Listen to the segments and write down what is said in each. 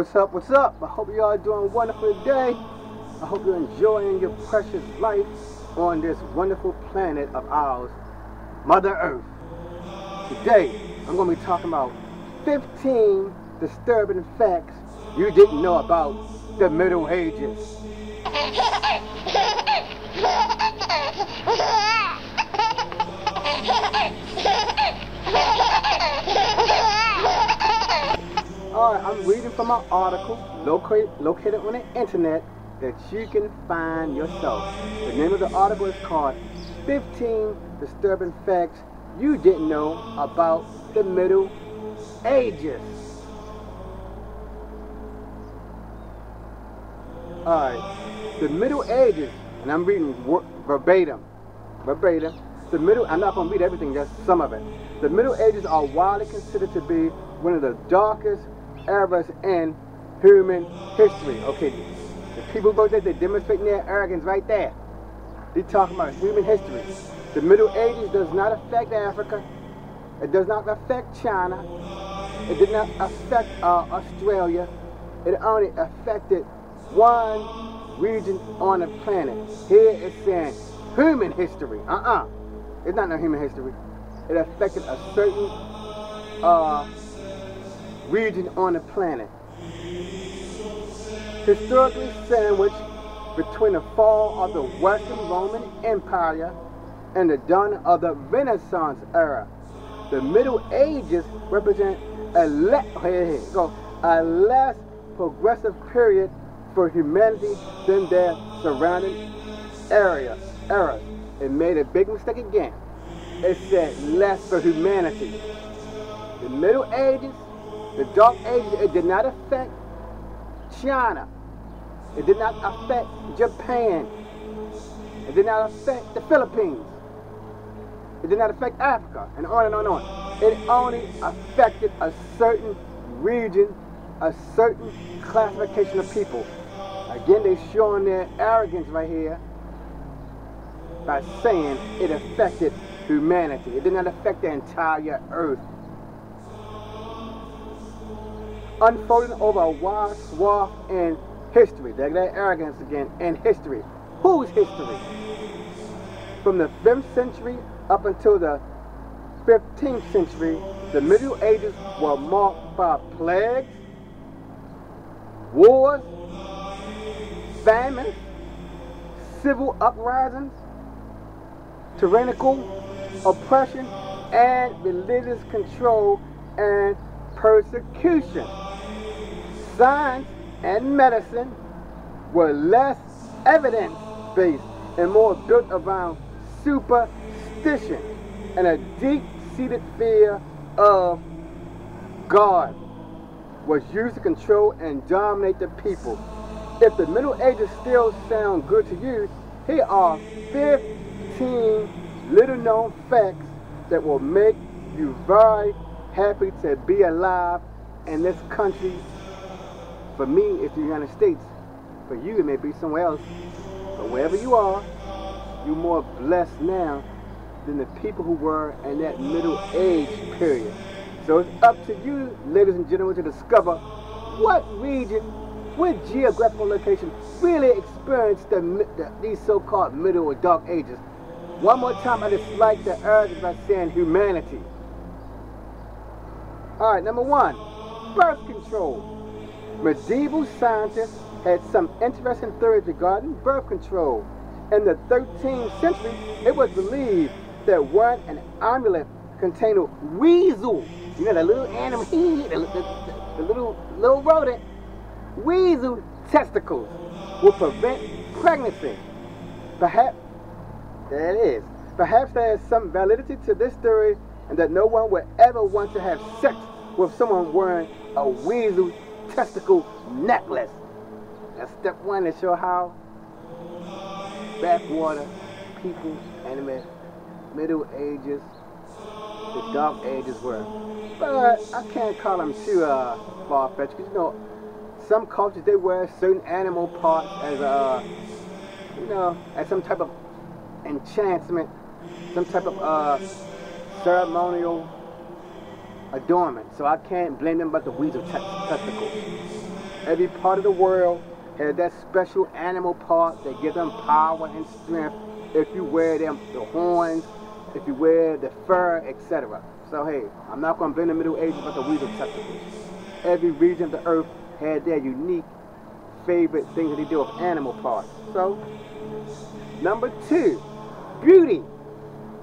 what's up, what's up? I hope you all are doing wonderful today. I hope you're enjoying your precious life on this wonderful planet of ours, Mother Earth. Today, I'm going to be talking about 15 disturbing facts you didn't know about the Middle Ages. Alright, I'm reading from an article located, located on the internet that you can find yourself. The name of the article is called 15 Disturbing Facts You Didn't Know About the Middle Ages. Alright, the Middle Ages, and I'm reading verbatim, verbatim. The Middle, I'm not going to read everything, just some of it. The Middle Ages are widely considered to be one of the darkest eras in human history. Okay, the people go there, they're demonstrating their arrogance right there. They're talking about human history. The Middle Ages does not affect Africa. It does not affect China. It did not affect uh, Australia. It only affected one region on the planet. Here it's saying human history. Uh-uh. It's not no human history. It affected a certain uh, region on the planet. Historically sandwiched between the fall of the Western Roman Empire and the dawn of the Renaissance era, the Middle Ages represent a, le a less progressive period for humanity than their surrounding area, eras. It made a big mistake again. It said less for humanity. The Middle Ages the Dark Ages, it did not affect China. It did not affect Japan. It did not affect the Philippines. It did not affect Africa, and on and on and on. It only affected a certain region, a certain classification of people. Again, they're showing their arrogance right here by saying it affected humanity. It did not affect the entire earth. Unfolding over a wide swath in history. There that arrogance again, in history. Whose history? From the 5th century up until the 15th century, the Middle Ages were marked by plagues, wars, famine, civil uprisings, tyrannical oppression, and religious control and persecution science and medicine were less evidence-based and more built around superstition and a deep-seated fear of God was used to control and dominate the people. If the Middle Ages still sound good to you, here are 15 little known facts that will make you very happy to be alive in this country for me, it's the United States. For you, it may be somewhere else. But wherever you are, you're more blessed now than the people who were in that Middle Age period. So it's up to you, ladies and gentlemen, to discover what region, what geographical location really experienced the, the, these so-called Middle or Dark Ages. One more time, I just like the urge by saying humanity. All right, number one, birth control. Medieval scientists had some interesting theories regarding birth control. In the 13th century, it was believed that one an amulet contained a weasel, you know, that little animal, the, the, the, little little rodent, weasel testicles would prevent pregnancy. Perhaps, there it is. Perhaps there is some validity to this theory and that no one would ever want to have sex with someone wearing a weasel testicle necklace. That's step one to show how backwater people and the Middle Ages, the Dark Ages were. But I can't call them too uh, far-fetched because, you know, some cultures, they wear certain animal parts as, a, you know, as some type of enchantment, some type of uh, ceremonial adornment. So I can't blame them but the weasel testicles. Every part of the world had that special animal part that gives them power and strength if you wear them the horns, if you wear the fur, etc. So hey, I'm not going to blame the Middle Ages but the weasel testicles. Every region of the earth had their unique favorite things that they do with animal parts. So, number two, beauty.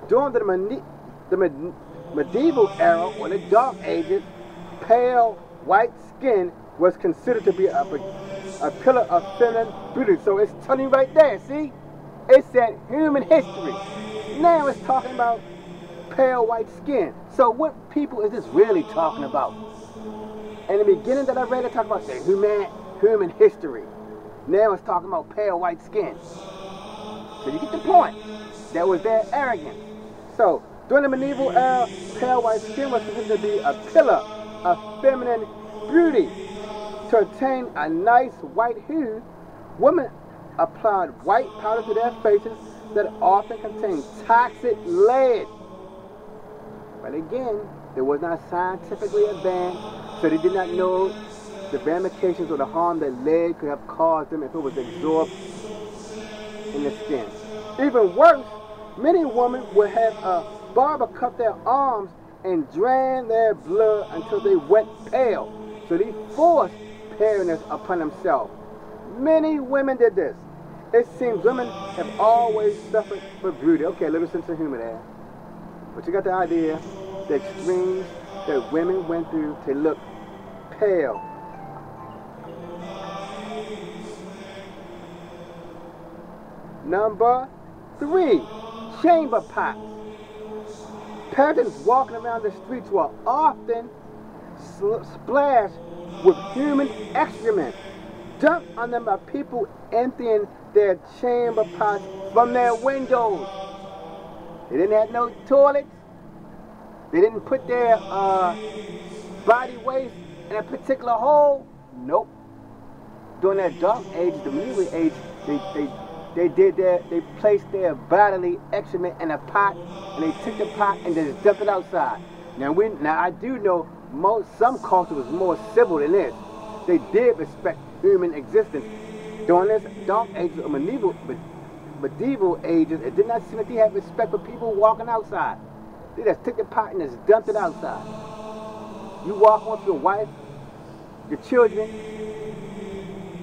During the, the medieval era or the Dark Ages, pale white skin was considered to be a, a pillar of feminine beauty. So it's telling you right there, see? It said human history. Now it's talking about pale white skin. So what people is this really talking about? In the beginning that I read, it talked about the human, human history. Now it's talking about pale white skin. So you get the point. That was their arrogance. So during the medieval era, pale white skin was considered to be a pillar of feminine beauty. To attain a nice white hue, women applied white powder to their faces that often contained toxic lead. But again, it was not scientifically advanced, so they did not know the ramifications or the harm that lead could have caused them if it was absorbed in the skin. Even worse, many women would have a barber cut their arms and drained their blood until they went pale. So they forced paleness upon themselves. Many women did this. It seems women have always suffered for beauty. Okay, a little sense of humor there. But you got the idea, the extremes that women went through to look pale. Number three, chamber pots. Peasants walking around the streets were often splashed with human excrement dumped on them by people emptying their chamber pots from their windows. They didn't have no toilets. They didn't put their uh, body waste in a particular hole. Nope. During that dark age, the medieval age, they, they, they did that. They placed their bodily excrement in a pot, and they took the pot and just dumped it outside. Now we, now I do know most some culture was more civil than this. They did respect human existence. During this dark ages of medieval, medieval ages, it did not seem like they had respect for people walking outside. They just took the pot and just dumped it outside. You walk with your wife, your children,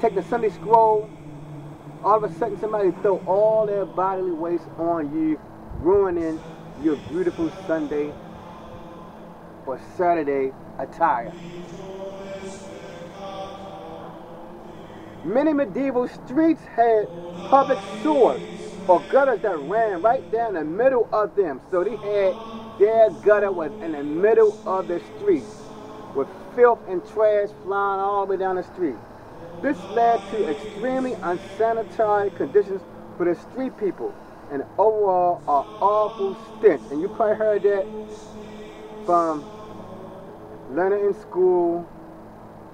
take the Sunday scroll, all of a sudden somebody throw all their bodily waste on you, ruining your beautiful Sunday or Saturday attire. Many medieval streets had public sewers or gutters that ran right down the middle of them. So they had their gutter was in the middle of the street with filth and trash flying all the way down the street. This led to extremely unsanitary conditions for the street people and overall an awful stench. And you probably heard that from learning in school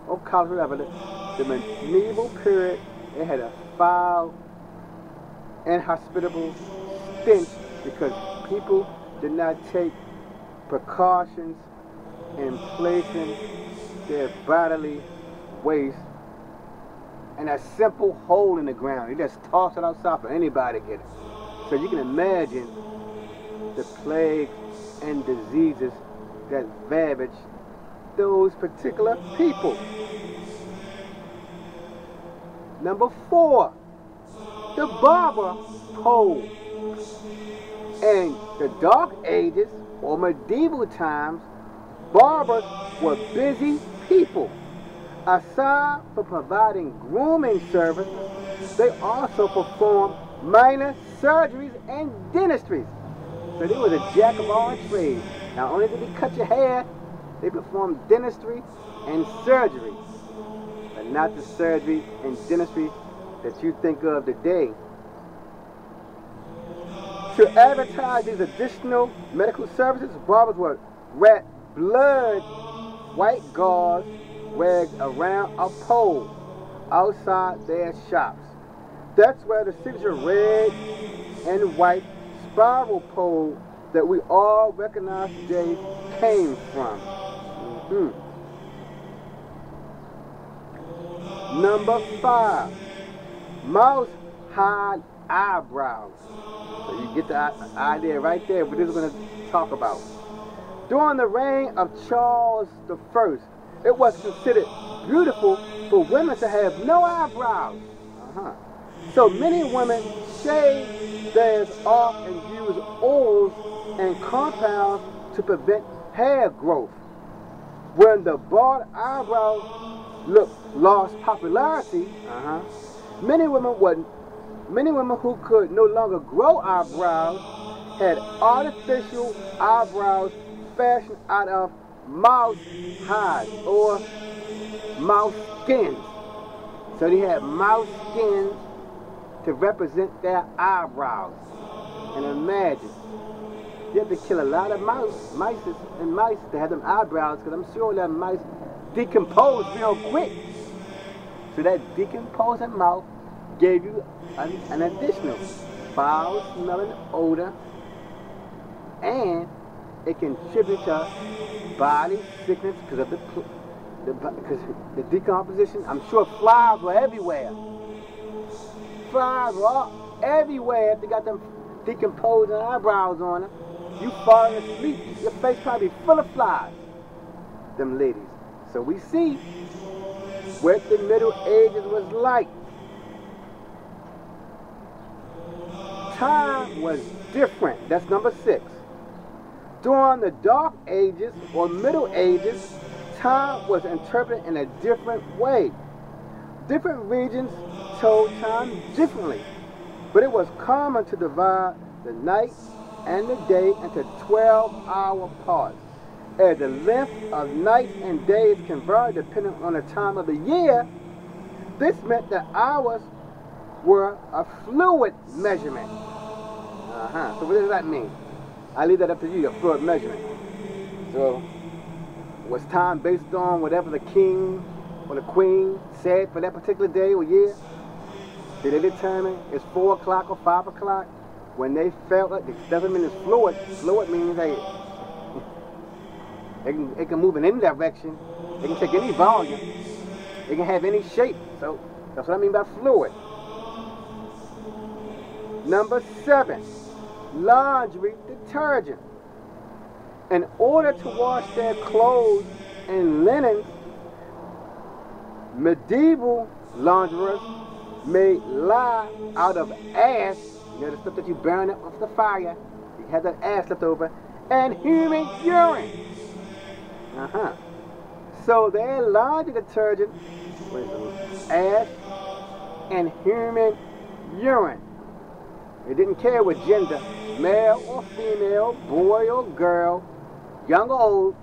or college, whatever the medieval period, it had a foul, inhospitable stench because people did not take precautions in placing their bodily waste in a simple hole in the ground. You just toss it outside for anybody to get it. So you can imagine the plagues and diseases that ravaged those particular people. Number four, the barber pole. In the Dark Ages or medieval times, barbers were busy people. Aside from providing grooming services, they also performed minor surgeries and dentistries. So they were the jack of all trades. Not only did they cut your hair, they performed dentistry and surgery But not the surgery and dentistry that you think of today. To advertise these additional medical services, barbers would wrap blood white gauze wagged around a pole outside their shops. That's where the signature red and white spiral pole that we all recognize today came from. Mm -hmm. Number five, mouse hide eyebrows. So you get the idea right there, what this is going to talk about. During the reign of Charles I, it was considered beautiful for women to have no eyebrows. Uh-huh. So many women shave theirs off and use oils and compounds to prevent hair growth. When the bald eyebrow look lost popularity, uh-huh, many women would many women who could no longer grow eyebrows had artificial eyebrows fashioned out of mouse hides or mouse skins. So they had mouse skins to represent their eyebrows. And imagine, you have to kill a lot of mouse, mice and mice to have them eyebrows because I'm sure that mice decompose real quick. So that decomposing mouth gave you an, an additional foul smelling odor and it contributes to body sickness because of the, the, because the decomposition. I'm sure flies were everywhere flies are everywhere if they got them decomposing eyebrows on them. You falling asleep, your face probably full of flies. Them ladies. So we see what the Middle Ages was like. Time was different. That's number six. During the Dark Ages or Middle Ages, time was interpreted in a different way. Different regions told time differently, but it was common to divide the night and the day into 12 hour parts. As the length of nights and days converted depending on the time of the year, this meant that hours were a fluid measurement. Uh-huh. So what does that mean? I leave that up to you, a fluid measurement. So was time based on whatever the king or the queen said for that particular day or year? Did they determine it's 4 o'clock or 5 o'clock? When they felt it, it doesn't mean it's fluid. Fluid means hey, it can, it can move in any direction. It can take any volume. It can have any shape. So that's what I mean by fluid. Number seven, laundry detergent. In order to wash their clothes and linens, medieval launderers made lye out of ash, you know the stuff that you burn up off the fire, you had that ash left over, and human urine. Uh-huh. So their laundry detergent was ash and human urine. It didn't care what gender, male or female, boy or girl, young or old,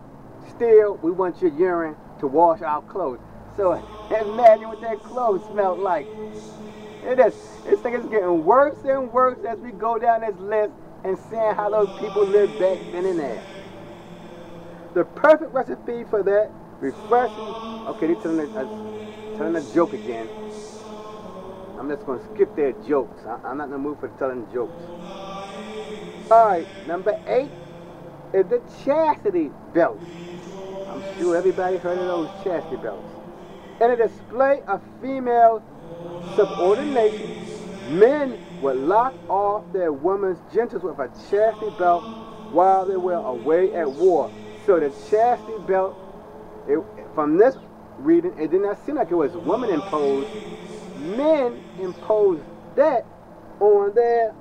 still we want your urine to wash our clothes. So imagine what that clothes smelled like. It is. This thing is getting worse and worse as we go down this list and seeing how those people lived back then and there. The perfect recipe for that, refreshing. Okay, they're telling a, telling a joke again. I'm just going to skip their jokes. I, am not in the mood for telling jokes. Alright, number eight is the chastity belt. I'm sure everybody heard of those chastity belts in a display of female subordination, men would lock off their women's genitals with a chastity belt while they were away at war. So the chastity belt, it, from this reading, it did not seem like it was women imposed. Men imposed that on their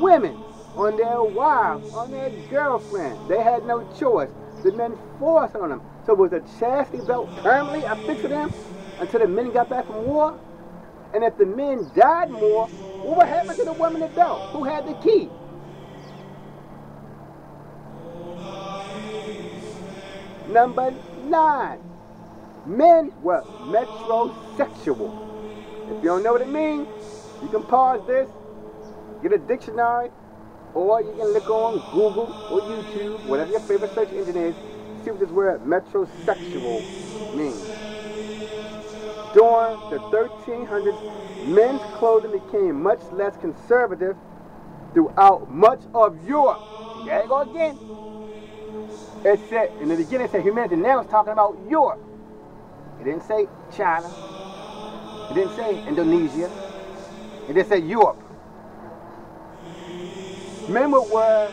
women, on their wives, on their girlfriends. They had no choice. The men forced on them. So was the chastity belt permanently affixed to them until the men got back from war? And if the men died more, what would happen to the woman at belt? Who had the key? Number nine, men were metrosexual. If you don't know what it means, you can pause this, get a dictionary, or you can look on Google or YouTube, whatever your favorite search engine is, see what this word metrosexual means. During the 1300s, men's clothing became much less conservative throughout much of Europe. There you go again. It said, in the beginning it said humanity, now it's talking about Europe. It didn't say China, It didn't say Indonesia. It just said Europe. Men would wear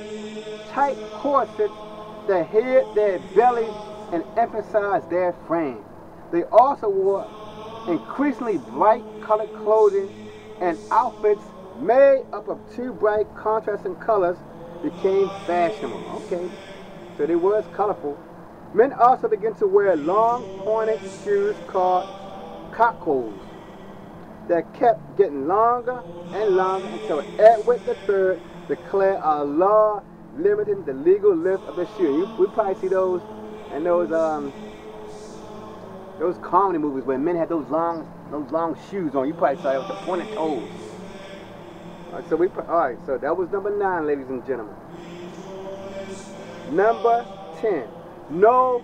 tight corsets that hid their bellies and emphasized their frame. They also wore increasingly bright colored clothing and outfits made up of two bright contrasting colors became fashionable. Okay, so they was colorful. Men also began to wear long pointed shoes called cockles that kept getting longer and longer until Edward III declared a law limiting the legal length of the shoe. You, we probably see those and those um those comedy movies where men had those long those long shoes on. You probably saw it with the pointed toes. All right, so we all right. So that was number nine, ladies and gentlemen. Number ten. No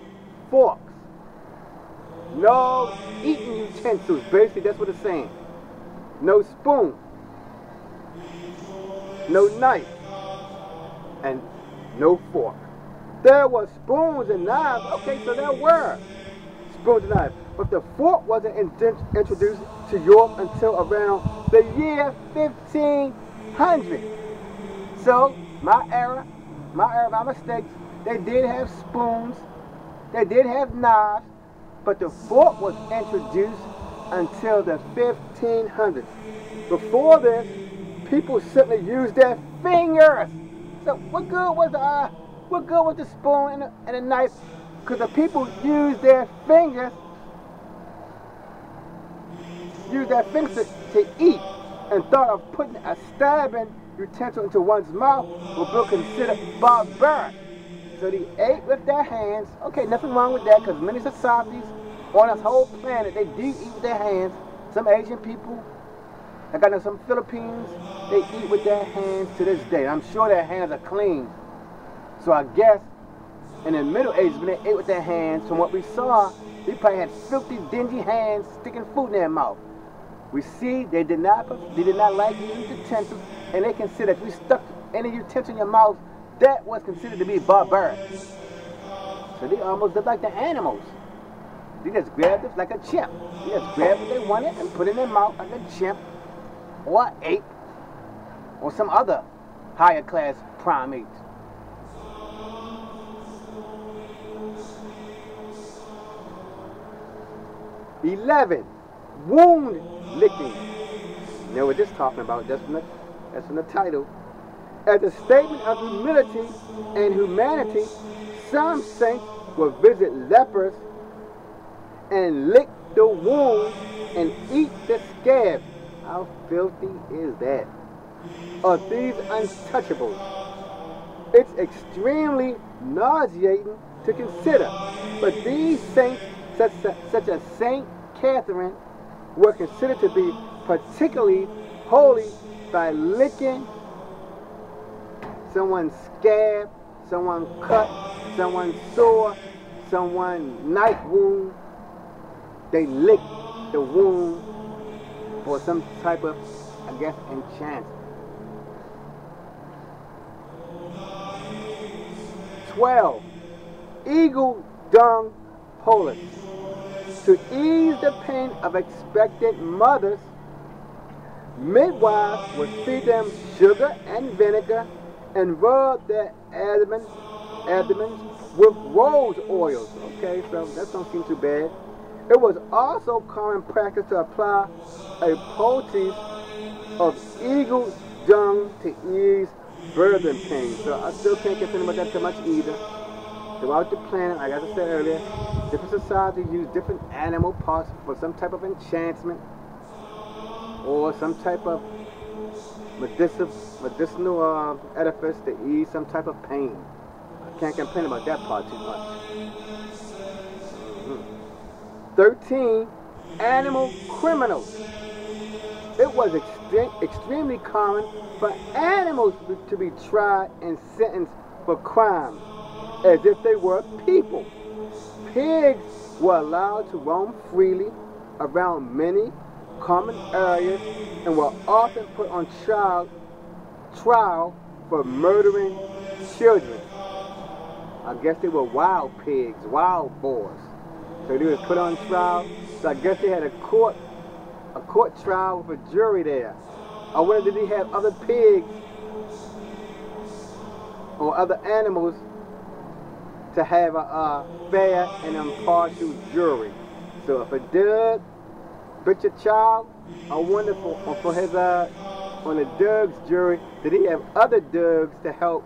forks. No eating utensils. Basically, that's what it's saying. No spoon. No knife. And no fork. There were spoons and knives. Okay, so there were spoons and knives. But the fork wasn't introduced to Europe until around the year 1500. So, my era, my era, my mistakes, they did have spoons, they did have knives, but the fork was introduced until the 1500s. Before this, people simply used their fingers. So what good was the, uh, what good was the spoon and a, and knife? Because the people used their fingers, used their fingers to, to eat, and thought of putting a stabbing utensil into one's mouth would be considered barbaric. So they ate with their hands. Okay, nothing wrong with that because many societies on this whole planet, they do eat with their hands. Some Asian people, I got some Philippines, they eat with their hands to this day. I'm sure their hands are clean. So I guess in the Middle Ages, when they ate with their hands, from what we saw, they probably had filthy, dingy hands sticking food in their mouth. We see they did not they did not like using utensils, and they considered if you stuck any utensil in your mouth, that was considered to be barbaric. So they almost looked like the animals. They just grabbed it like a chimp. They just grabbed what they wanted and put it in their mouth like a chimp or ape or some other higher class primate. Eleven, wound licking. You know what this talking about? That's from the, that's from the title. As a statement of humility and humanity, some saints will visit lepers and lick the wound and eat the scab. How filthy is that? Are these untouchables. It's extremely nauseating to consider. But these saints, such, such as Saint Catherine, were considered to be particularly holy by licking someone's scab, someone cut, someone sore, someone knife wound. They lick the wound for some type of, I guess, enchantment. 12. Eagle dung poultice. To ease the pain of expectant mothers, midwives would feed them sugar and vinegar and rub their abdomen, abdomens with rose oils. Okay, so that don't seem too bad. It was also common practice to apply a poultice of eagle dung to ease birthing pain. So I still can't get about that too much either. Throughout the planet, like I said earlier, different societies use different animal parts for some type of enchantment or some type of medicinal, medicinal uh, edifice to ease some type of pain. I can't complain about that part too much. Mm -hmm. 13. Animal criminals. It was extre extremely common for animals to be tried and sentenced for crime as if they were people. Pigs were allowed to roam freely around many common areas and were often put on trial, trial for murdering children. I guess they were wild pigs, wild boars. So they were put on trial. So I guess they had a court a court trial with a jury there? I wonder did he have other pigs or other animals to have a, a fair and impartial jury? So if a dog bit your child, I wonder for, for his uh, on the Doug's jury, did he have other Dougs to help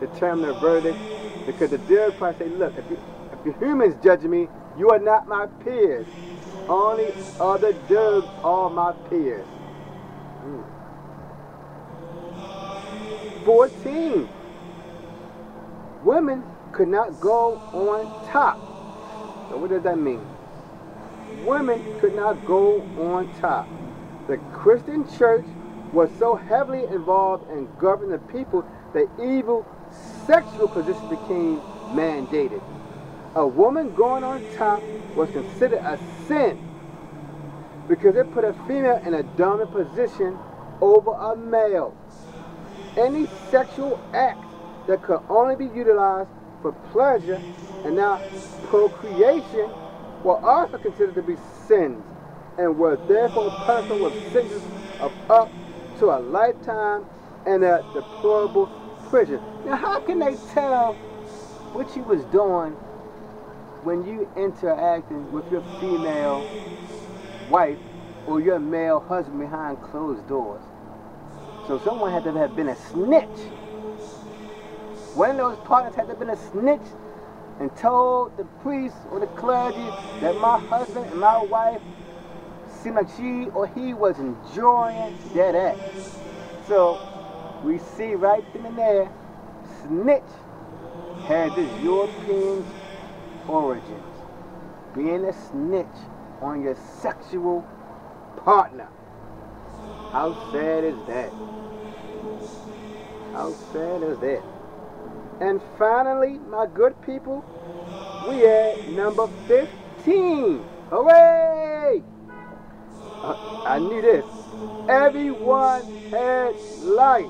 determine the verdict? Because the Doug probably say, look, if, you, if humans judging me, you are not my peers. Only other Dougs are my peers. Hmm. 14. Women could not go on top. So what does that mean? Women could not go on top. The Christian church was so heavily involved in governing the people that evil sexual positions became mandated. A woman going on top was considered a sin because it put a female in a dominant position over a male. Any sexual act that could only be utilized for pleasure and not procreation were also considered to be sins and were therefore punishable with sentences of up to a lifetime and a deplorable prison. Now, how can they tell what you was doing when you interacting with your female wife or your male husband behind closed doors? So someone had to have been a snitch. One of those partners had to have been a snitch and told the priest or the clergy that my husband and my wife seemed like she or he was enjoying that act. So we see right then and there, snitch has its European origins. Being a snitch on your sexual partner. How sad is that? How sad is that? And finally, my good people, we at number 15. Hooray! Uh, I knew this. Everyone had life.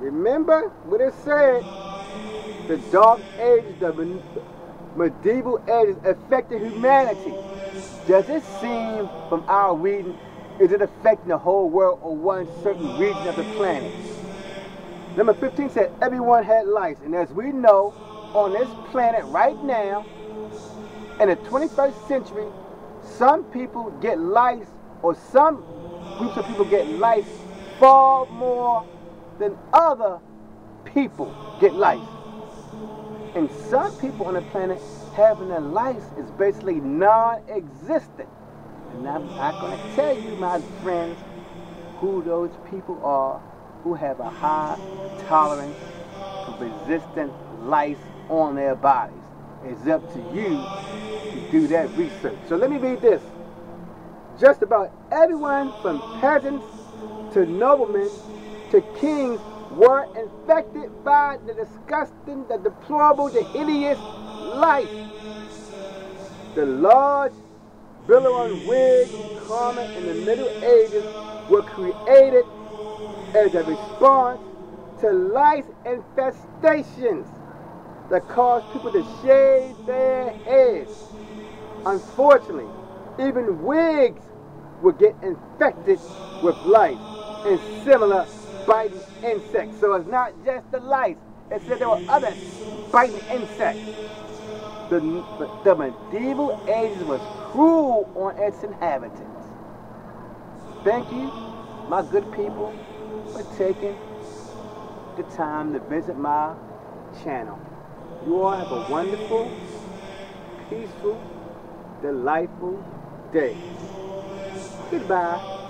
Remember what it said? The dark ages, the medieval ages affected humanity. Does it seem from our reading, is it affecting the whole world or one certain region of the planet? Number 15 said everyone had life. And as we know, on this planet right now, in the 21st century, some people get lice, or some groups of people get lice far more than other people get lice. And some people on the planet having a life is basically non-existent. And I'm not going to tell you, my friends, who those people are who have a high tolerance for resistant lice on their bodies. It's up to you to do that research. So let me read this. Just about everyone from peasants to noblemen to kings were infected by the disgusting, the deplorable, the hideous life. The large billowing wigs common in the Middle Ages were created as a response to lice infestations that caused people to shave their heads. Unfortunately, even wigs would get infected with lice and similar biting insects. So it's not just the lice. It said there were other biting insects. The, the medieval ages was cruel on its inhabitants. Thank you, my good people, for taking the time to visit my channel. You all have a wonderful, peaceful, delightful day. Goodbye.